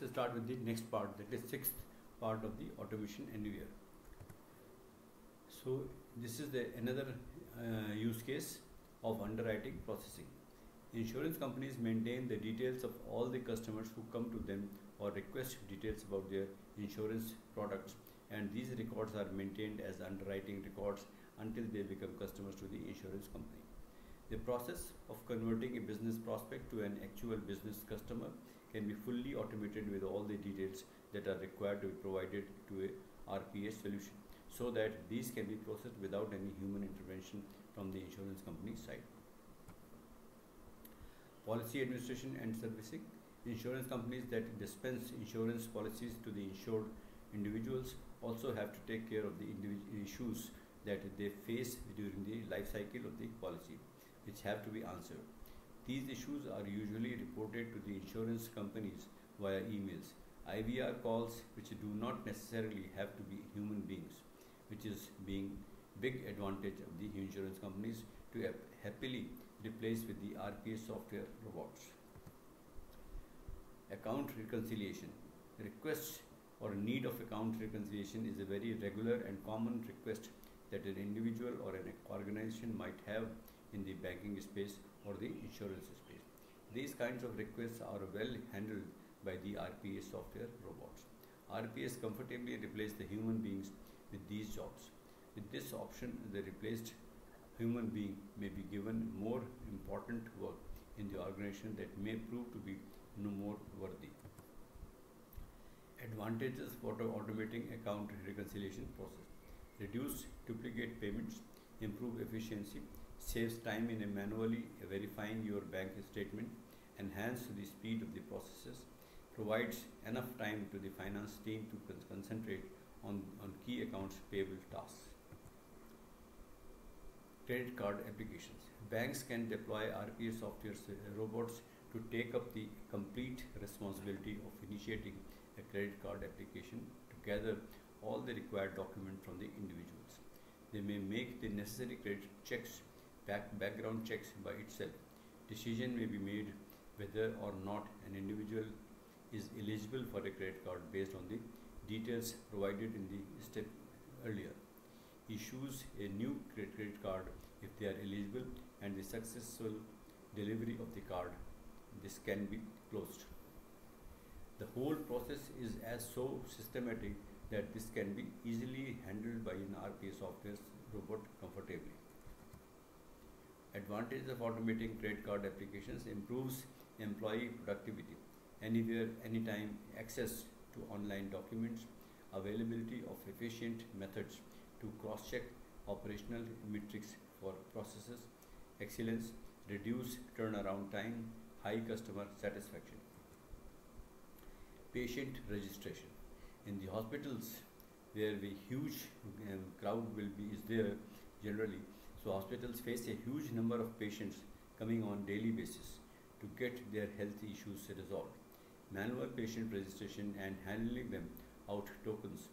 let's start with the next part that is sixth part of the automation anywhere so this is the another uh, use case of underwriting processing. Insurance companies maintain the details of all the customers who come to them or request details about their insurance products and these records are maintained as underwriting records until they become customers to the insurance company. The process of converting a business prospect to an actual business customer can be fully automated with all the details that are required to be provided to a RPA solution so that these can be processed without any human intervention from the insurance company side. Policy administration and servicing. Insurance companies that dispense insurance policies to the insured individuals also have to take care of the issues that they face during the life cycle of the policy, which have to be answered. These issues are usually reported to the insurance companies via emails, IVR calls which do not necessarily have to be human beings, which is being big advantage of the insurance companies to happily replace with the RPA software robots. Account reconciliation. Requests or need of account reconciliation is a very regular and common request that an individual or an organization might have in the banking space or the insurance space. These kinds of requests are well handled by the RPA software robots. RPAs comfortably replace the human beings with these jobs. With this option, the replaced human being may be given more important work in the organization that may prove to be no more worthy. Advantages for automating account reconciliation process. Reduce duplicate payments, improve efficiency, saves time in manually verifying your bank statement, enhances the speed of the processes, provides enough time to the finance team to concentrate on, on key accounts payable tasks. Credit card applications. Banks can deploy RPA software robots to take up the complete responsibility of initiating a credit card application to gather all the required documents from the individuals. They may make the necessary credit checks back background checks by itself. Decision may be made whether or not an individual is eligible for a credit card based on the details provided in the step earlier. Issues a new credit card if they are eligible and the successful delivery of the card. This can be closed. The whole process is as so systematic that this can be easily handled by an RPA software robot comfortably. Advantage of automating credit card applications improves employee productivity, anywhere, anytime, access to online documents, availability of efficient methods to cross-check operational metrics for processes, excellence, reduce turnaround time, high customer satisfaction. Patient registration. In the hospitals where the huge um, crowd will be is there generally so hospitals face a huge number of patients coming on daily basis to get their health issues resolved. Manual patient registration and handling them out tokens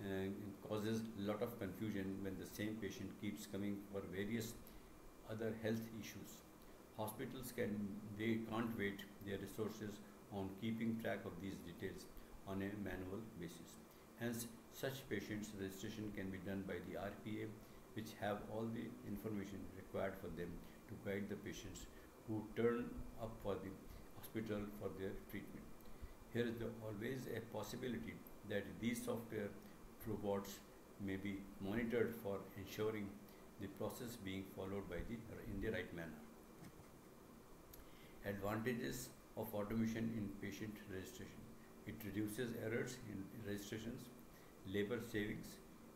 uh, causes a lot of confusion when the same patient keeps coming for various other health issues. Hospitals can they can't wait their resources on keeping track of these details on a manual basis. Hence, such patients registration can be done by the RPA which have all the information required for them to guide the patients who turn up for the hospital for their treatment. Here is the, always a possibility that these software robots may be monitored for ensuring the process being followed by the in the right manner. Advantages of automation in patient registration. It reduces errors in registrations, labor savings,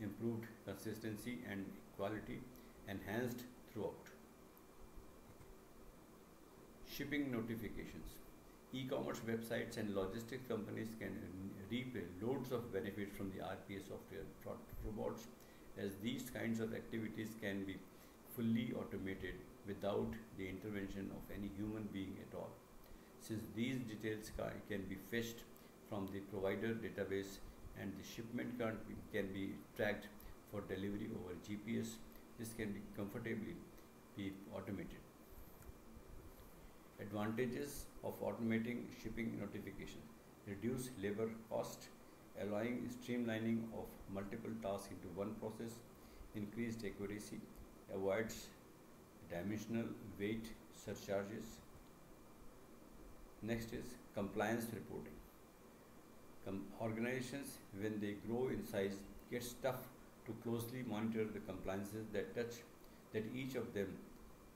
improved consistency and quality enhanced throughout. Shipping notifications. E-commerce websites and logistics companies can reap loads of benefits from the RPA software robots as these kinds of activities can be fully automated without the intervention of any human being at all. Since these details can be fetched from the provider database and the shipment can be tracked for delivery over GPS. This can be comfortably be automated. Advantages of automating shipping notification. reduce labor cost, allowing streamlining of multiple tasks into one process, increased accuracy, avoids dimensional weight surcharges. Next is compliance reporting. Com- organizations, when they grow in size, get tough to closely monitor the compliances that touch that each of them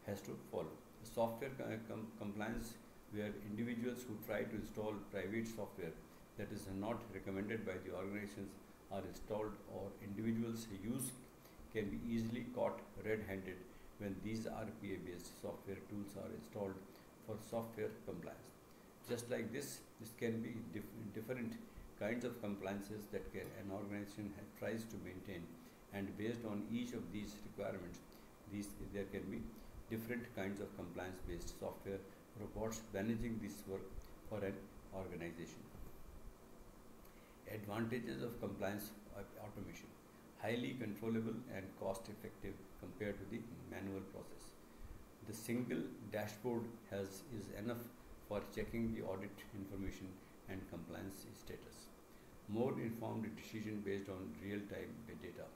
has to follow. Software co- uh, com- compliance, where individuals who try to install private software that is not recommended by the organizations are installed or individuals use can be easily caught red-handed when these RPA-based software tools are installed for software compliance. Just like this, this can be dif- different kinds of compliances that an organization tries to maintain, and based on each of these requirements, these there can be different kinds of compliance-based software robots managing this work for an organization. Advantages of compliance automation highly controllable and cost effective compared to the manual process. The single dashboard has is enough for checking the audit information and compliance. More informed decision based on real time data.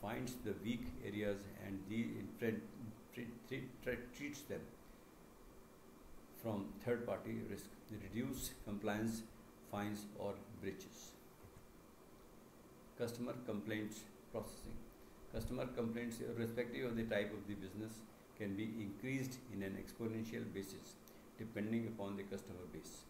Finds the weak areas and the treat, treat, treat, treats them from third party risk. Reduce compliance fines or breaches. Customer complaints processing. Customer complaints, irrespective of the type of the business, can be increased in an exponential basis depending upon the customer base.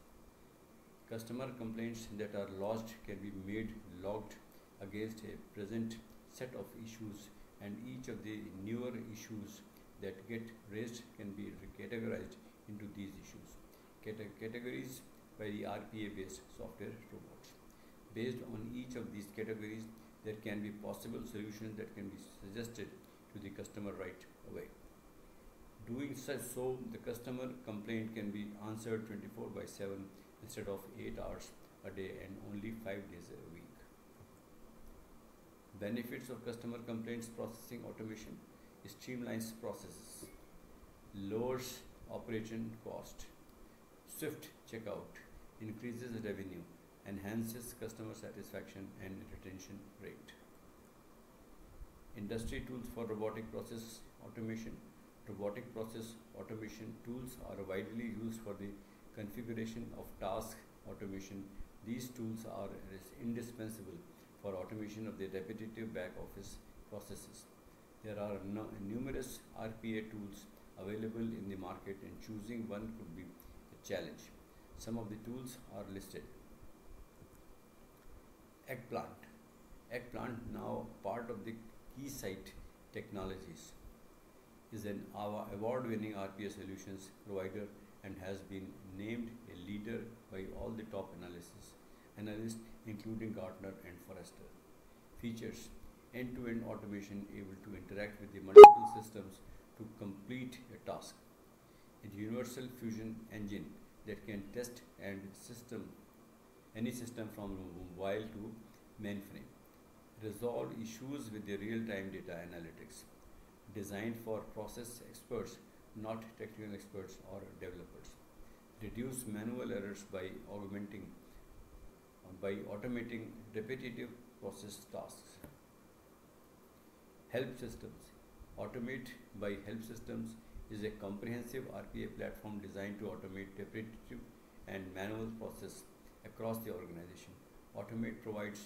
Customer complaints that are lodged can be made logged against a present set of issues, and each of the newer issues that get raised can be categorized into these issues. Cate- categories by the RPA based software robots. Based on each of these categories, there can be possible solutions that can be suggested to the customer right away. Doing such so, the customer complaint can be answered 24 by 7 instead of 8 hours a day and only 5 days a week. Benefits of customer complaints processing automation streamlines processes, lowers operation cost, swift checkout, increases revenue, enhances customer satisfaction and retention rate. Industry tools for robotic process automation. Robotic process automation tools are widely used for the configuration of task automation. These tools are indispensable for automation of the repetitive back office processes. There are no, numerous RPA tools available in the market, and choosing one could be a challenge. Some of the tools are listed. Eggplant. Eggplant, now part of the Keysight Technologies, is an award winning RPA solutions provider and has been named a leader by all the top analysis, analysts, including Gartner and Forrester. Features end to end automation able to interact with the multiple systems to complete a task. A universal fusion engine that can test and system any system from mobile to mainframe. Resolve issues with the real time data analytics. Designed for process experts, not technical experts or developers. Reduce manual errors by augmenting, by automating repetitive process tasks. Help systems. Automate by Help Systems is a comprehensive RPA platform designed to automate repetitive and manual process across the organization. Automate provides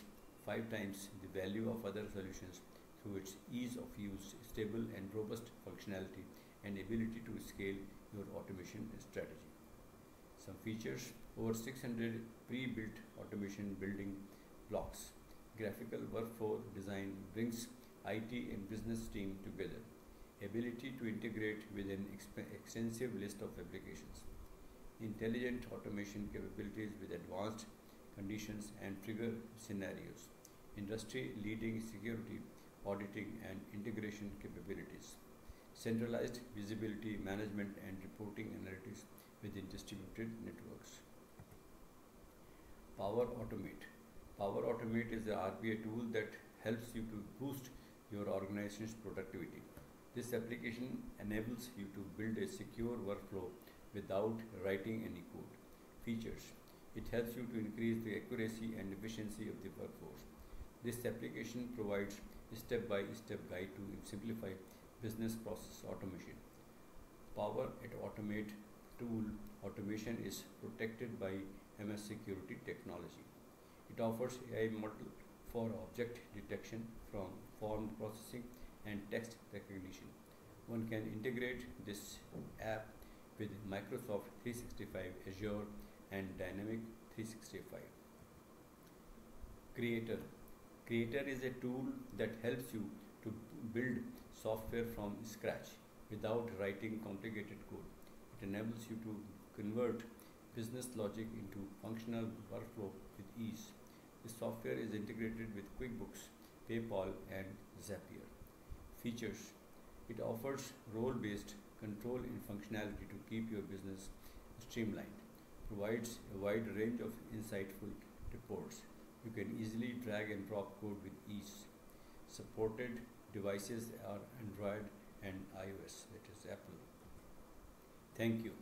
five times the value of other solutions through its ease of use, stable and robust functionality, and ability to scale your automation strategy. Some features over 600 pre built automation building blocks. Graphical workflow design brings IT and business team together. Ability to integrate with an extensive list of applications. Intelligent automation capabilities with advanced conditions and trigger scenarios. Industry leading security, auditing, and integration capabilities. Centralized visibility management and reporting analytics within distributed networks. Power Automate. Power Automate is a RPA tool that helps you to boost your organization's productivity. This application enables you to build a secure workflow without writing any code. Features It helps you to increase the accuracy and efficiency of the workforce. This application provides a step-by-step guide to simplify business process automation. Power at Automate tool automation is protected by MS Security technology. It offers AI model for object detection from form processing and text recognition. One can integrate this app with Microsoft 365 Azure and Dynamic 365. Creator. Creator is a tool that helps you build software from scratch without writing complicated code. It enables you to convert business logic into functional workflow with ease. The software is integrated with QuickBooks, PayPal, and Zapier. Features It offers role based control and functionality to keep your business streamlined, provides a wide range of insightful reports. You can easily drag and drop code with ease. Supported devices are Android and iOS, that is Apple. Thank you.